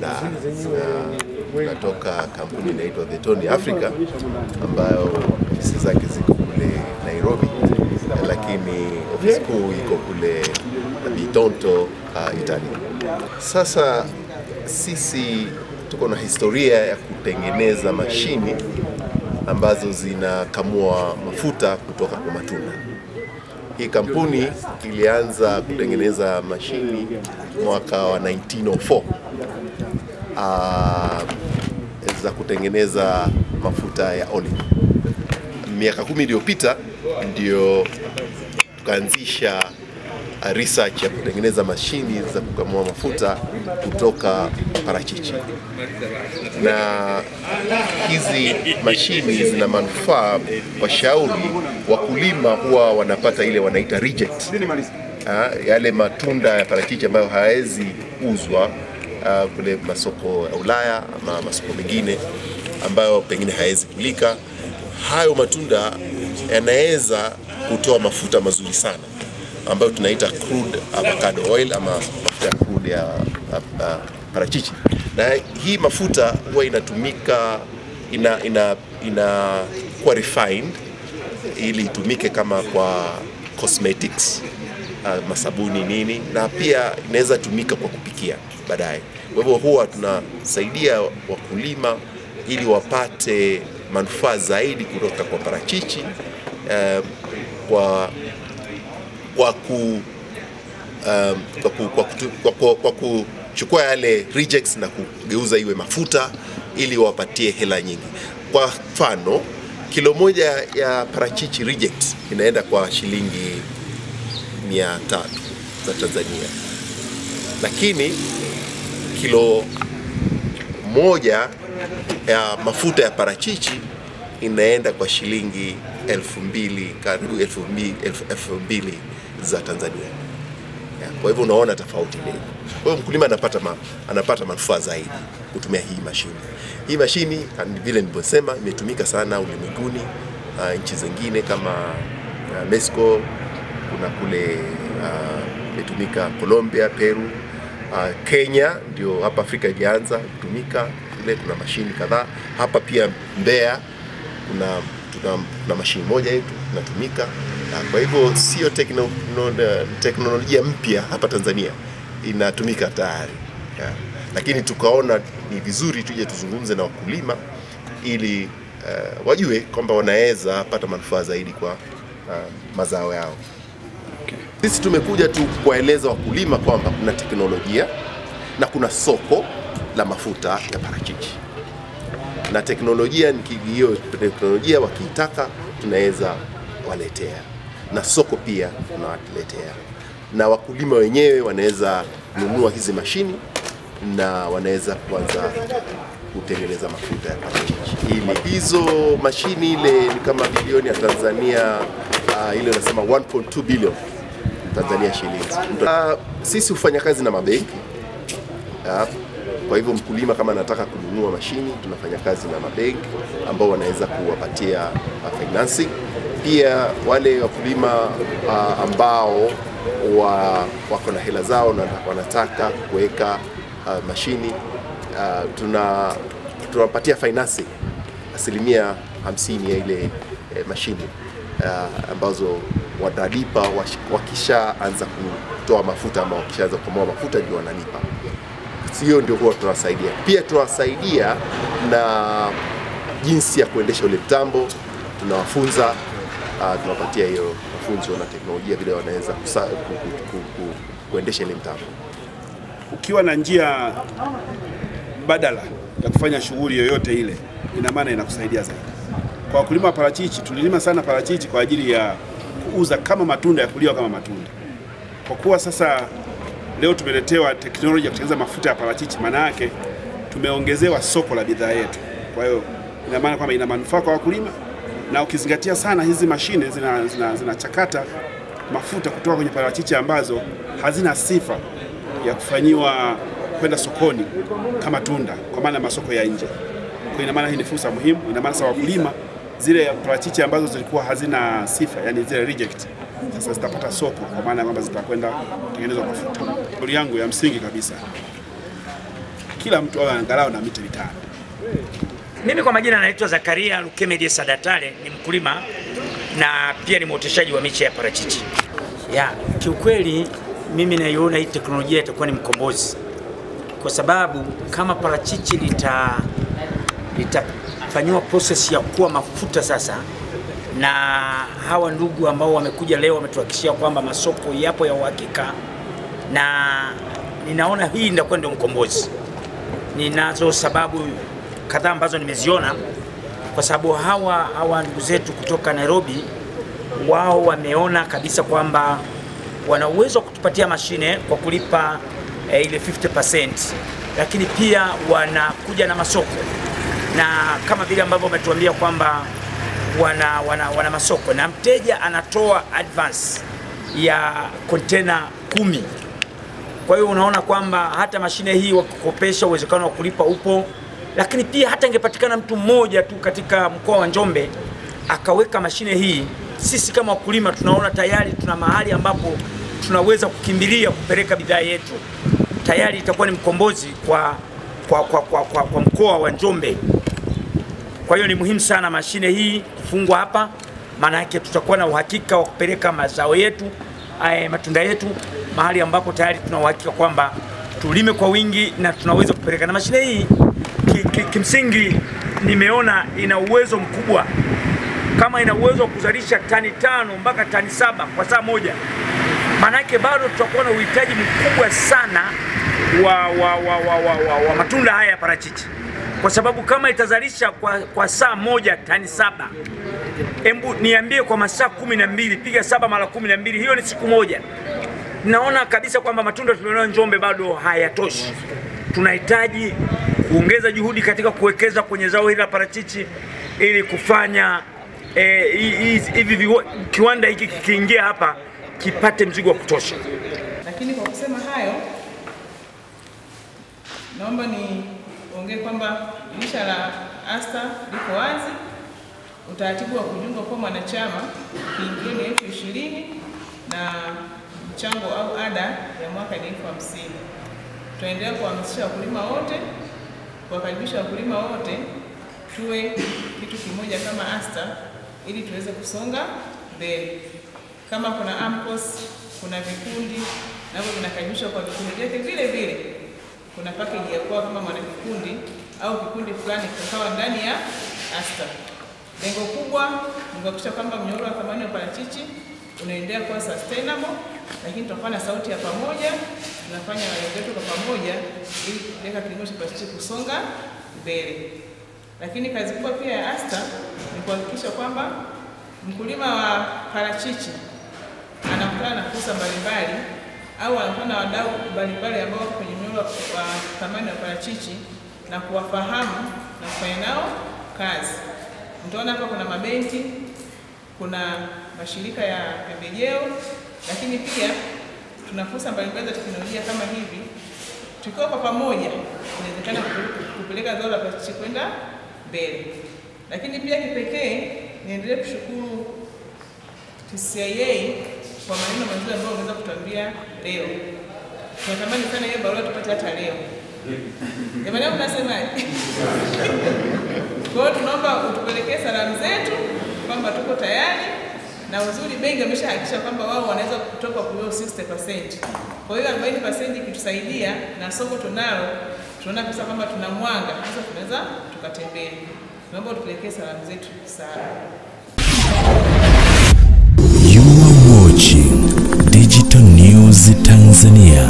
na tunatoka kampuni inaitwa The Tony Africa ambayo ofisi zake ziko kule Nairobi, lakini ofisi kuu iko kule Bitonto, uh, Italia. Sasa sisi tuko na historia ya kutengeneza mashini ambazo zinakamua mafuta kutoka kwa matunda. Hii kampuni ilianza kutengeneza mashini mwaka wa 1904 uh, za kutengeneza mafuta ya olive. Miaka kumi iliyopita ndio tukaanzisha research ya kutengeneza mashini za kukamua mafuta kutoka parachichi, na hizi mashini zina manufaa kwa shauri wakulima, huwa wanapata ile wanaita reject, ha, yale matunda ya parachichi ambayo hayawezi uzwa uh, kule masoko ya Ulaya ama masoko mengine ambayo pengine hayawezi kulika. Hayo matunda yanaweza kutoa mafuta mazuri sana ambayo tunaita crude avocado oil ama mafuta ya crude ya parachichi, na hii mafuta huwa inatumika ina, ina, ina kuwa refined ili itumike kama kwa cosmetics uh, masabuni nini, na pia inaweza tumika kwa kupikia baadaye. Kwa hivyo huwa tunasaidia wakulima ili wapate manufaa zaidi kutoka kwa parachichi uh, kwa kwa ku um, kwa, ku, kwa, kutu, kwa, kwa, kwa kuchukua yale rejects na kugeuza iwe mafuta ili wapatie hela nyingi. Kwa mfano, kilo moja ya parachichi reject inaenda kwa shilingi mia tatu za Tanzania, lakini kilo moja ya mafuta ya parachichi inaenda kwa shilingi elfu mbili karibu elfu mbili, elfu, elfu mbili za Tanzania. yeah. kwa hivyo unaona tofauti ile. Kwa hiyo mkulima anapata ma, anapata manufaa zaidi kutumia hii mashine. Hii mashini vile nilivyosema imetumika sana ulimwenguni, uh, nchi zingine kama uh, Mexico, kuna kule imetumika uh, Colombia, Peru, uh, Kenya ndio hapa Afrika ilianza kutumika kule, kuna mashine kadhaa hapa pia Mbeya kuna tuna, tuna mashini moja yetu inatumika. Kwa hivyo sio tekno, teknolojia mpya hapa Tanzania, inatumika tayari, lakini tukaona ni vizuri tuje tuzungumze na wakulima ili uh, wajue kwamba wanaweza pata manufaa zaidi kwa uh, mazao yao. Sisi tumekuja tu kuwaeleza wakulima kwamba kuna teknolojia na kuna soko la mafuta ya parachichi. Na teknolojia hiyo, teknolojia wakiitaka tunaweza waletea, na soko pia tunawatuletea, na wakulima wenyewe wanaweza nunua hizi mashini na wanaweza kuanza kutengeneza mafuta ya parachichi. Ili hizo mashini ile ni kama bilioni ya Tanzania uh, ile nasema 1.2 bilioni Tanzania shilingi. Uh, sisi hufanya kazi na mabenki uh, kwa hivyo mkulima kama anataka kununua mashini, tunafanya kazi na mabenki ambao wanaweza kuwapatia financing. Pia wale wakulima uh, ambao wa, wako na hela zao na wanataka kuweka uh, mashini uh, tuna tunapatia financing asilimia hamsini ya ile eh, mashini uh, ambazo watalipa wakishaanza kutoa mafuta ama wakishaanza kukomoa mafuta ndio wanalipa hiyo ndio huwa tunawasaidia. Pia tunawasaidia na jinsi ya kuendesha ule mtambo, tunawafunza uh, tunapatia hiyo mafunzo na teknolojia vile wanaweza ku, ku, ku, ku, kuendesha ile mtambo. Ukiwa na njia badala ya kufanya shughuli yoyote ile, ina maana inakusaidia zaidi. Kwa wakulima wa parachichi, tulilima sana parachichi kwa ajili ya kuuza kama matunda ya kuliwa kama matunda. Kwa kuwa sasa leo tumeletewa teknolojia ya kutengeneza mafuta ya parachichi, maana yake tumeongezewa soko la bidhaa yetu. Kwa hiyo ina maana kwamba ina manufaa kwa wakulima, na ukizingatia sana hizi mashine zinachakata zina, mafuta kutoka kwenye parachichi ambazo hazina sifa ya kufanyiwa kwenda sokoni kama tunda, kwa maana masoko ya nje. Kwa ina maana hii ni fursa muhimu. Ina maana sasa wakulima zile parachichi ambazo zilikuwa hazina sifa, yani zile reject sasa zitapata soko kwa maana kwamba zitakwenda kutengenezwa mafuta. Kauli yangu ya msingi kabisa, kila mtu awe angalau na mita mitano. Mimi kwa majina naitwa Zakaria Lukemedi Sadatale, ni mkulima na pia ni mwoteshaji wa miche ya parachichi. Ya, kiukweli mimi naiona hii teknolojia itakuwa ni mkombozi, kwa sababu kama parachichi lita litafanyiwa process ya kuwa mafuta sasa, na hawa ndugu ambao wamekuja leo wametuhakikishia kwamba masoko yapo ya uhakika, na ninaona hii ndakuwa ndio mkombozi. Ninazo sababu kadhaa ambazo nimeziona, kwa sababu hawa hawa ndugu zetu kutoka Nairobi wao wameona kabisa kwamba wana uwezo wa kutupatia mashine kwa kulipa e, ile 50%, lakini pia wanakuja na masoko. Na kama vile ambavyo wametuambia kwamba wana, wana, wana masoko. Na mteja anatoa advance ya kontena kumi. Kwa hiyo unaona kwamba hata mashine hii wakikopesha, uwezekano wa kulipa upo, lakini pia hata ingepatikana mtu mmoja tu katika mkoa wa Njombe akaweka mashine hii, sisi kama wakulima tunaona tayari tuna mahali ambapo tunaweza kukimbilia kupeleka bidhaa yetu, tayari itakuwa ni mkombozi kwa, kwa, kwa, kwa, kwa, kwa mkoa wa Njombe. Kwa hiyo ni muhimu sana mashine hii kufungwa hapa, maana yake tutakuwa na uhakika wa kupeleka mazao yetu ay, matunda yetu mahali ambapo tayari tuna uhakika kwamba tulime kwa wingi na tunaweza kupeleka. Na mashine hii ki, ki, kimsingi nimeona ina uwezo mkubwa, kama ina uwezo wa kuzalisha tani tano mpaka tani saba kwa saa moja, maanake bado tutakuwa na uhitaji mkubwa sana wa, wa, wa, wa, wa, wa, wa matunda haya ya parachichi kwa sababu kama itazalisha kwa, kwa saa moja tani saba, embu niambie kwa masaa kumi na mbili piga saba mara kumi na mbili hiyo ni siku moja. Naona kabisa kwamba matunda tulionayo Njombe bado hayatoshi. Tunahitaji kuongeza juhudi katika kuwekeza kwenye zao hili la parachichi ili kufanya eh, hivi eh, kiwanda hiki kikiingia hapa kipate mzigo wa kutosha. Lakini kwa kusema hayo, naomba niongee kwamba dirisha la ASTA liko wazi. Utaratibu wa kujiunga kwa mwanachama kiingilio ni elfu ishirini na mchango au ada ya mwaka ni elfu hamsini. Tunaendelea kuhamasisha wakulima wote, kuwakaribisha wakulima wote tuwe kitu kimoja kama ASTA ili tuweze kusonga mbele. Kama kuna AMCOS, kuna vikundi navyo vinakaribishwa kwa vikundi vyake vile vile. Kuna package ya kuwa kama mwanakikundi au kikundi fulani kikawa ndani ya ASTA. Lengo kubwa ni kuhakikisha kwamba mnyororo wa thamani wa parachichi unaendelea kuwa sustainable, lakini tutakuwa na sauti ya pamoja, tunafanya yetu kwa pamoja ili kupeleka kilimo cha parachichi kusonga mbele. Lakini kazi kubwa pia ya ASTA ni kuhakikisha kwamba mkulima wa parachichi anakutana na fursa mbalimbali au anakutana na wadau mbalimbali ambao wako kwenye mnyororo wa thamani wa parachichi na kuwafahamu na kufanya nao kazi. Mtaona hapa kuna mabenki, kuna mashirika ya pembejeo, lakini pia tuna fursa mbalimbali za teknolojia kama hivi. Tukiwa kwa pamoja, inawezekana kupeleka zao la parachichi kwenda mbele. Lakini pia kipekee niendelee kushukuru TCCIA kwa maneno mazuri ambayo wameweza kutuambia leo. Tunatamani sana hiyo barua tupate hata leo. Jamani, mnasemaje? Kwa hiyo tunaomba utupelekee salamu zetu kwamba tuko tayari na uzuri benki ameshahakikisha kwamba wao wanaweza kutoka below 60%. Kwa hiyo 40% ikitusaidia na soko tunalo, tunaona kabisa kwamba tuna mwanga, sasa tunaweza tukatembea. Naomba tupelekee salamu zetu sana. You are watching Digital News Tanzania.